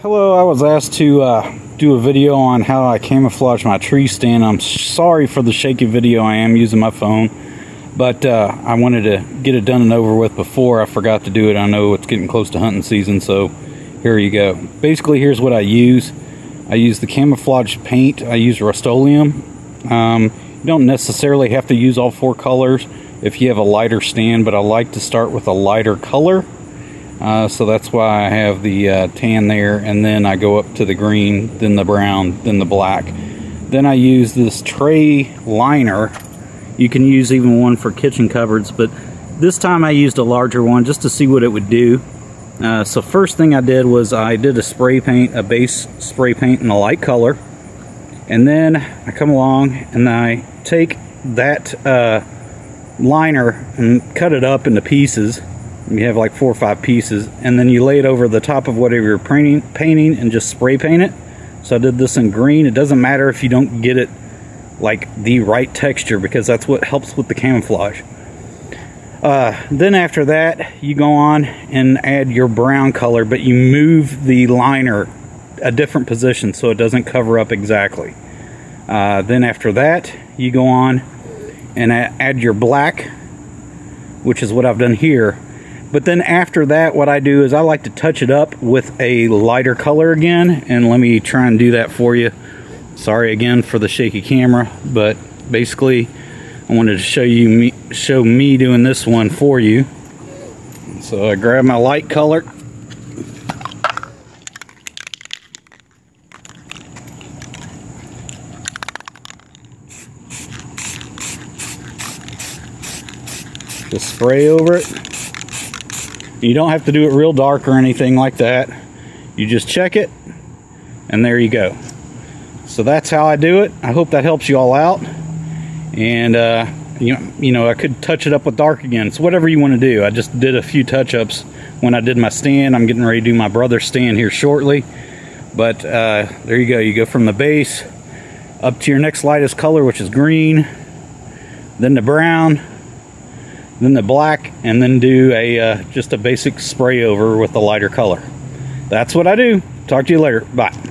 Hello, I was asked to uh, do a video on how I camouflage my tree stand. I'm sorry for the shaky video. I am using my phone, but uh, I wanted to get it done and over with before I forgot to do it. I know it's getting close to hunting season, so here you go. Basically, here's what I use. I use the camouflage paint. I use Rust-Oleum. Um, you don't necessarily have to use all four colors if you have a lighter stand, but I like to start with a lighter color uh, so that's why I have the uh, tan there and then I go up to the green, then the brown, then the black. Then I use this tray liner. You can use even one for kitchen cupboards, but this time I used a larger one just to see what it would do. Uh, so first thing I did was I did a spray paint, a base spray paint in a light color. And then I come along and I take that uh, liner and cut it up into pieces you have like four or five pieces and then you lay it over the top of whatever you're painting, painting and just spray paint it. So I did this in green. It doesn't matter if you don't get it like the right texture because that's what helps with the camouflage. Uh, then after that you go on and add your brown color but you move the liner a different position so it doesn't cover up exactly. Uh, then after that you go on and add your black which is what I've done here but then after that, what I do is I like to touch it up with a lighter color again. And let me try and do that for you. Sorry again for the shaky camera, but basically I wanted to show you me, show me doing this one for you. So I grab my light color. Just spray over it. You don't have to do it real dark or anything like that. You just check it and there you go. So that's how I do it. I hope that helps you all out. And uh, you know, you know, I could touch it up with dark again. It's whatever you want to do. I just did a few touch-ups when I did my stand. I'm getting ready to do my brother's stand here shortly. But uh, there you go. You go from the base up to your next lightest color, which is green, then the brown, then the black, and then do a uh, just a basic spray over with the lighter color. That's what I do. Talk to you later. Bye.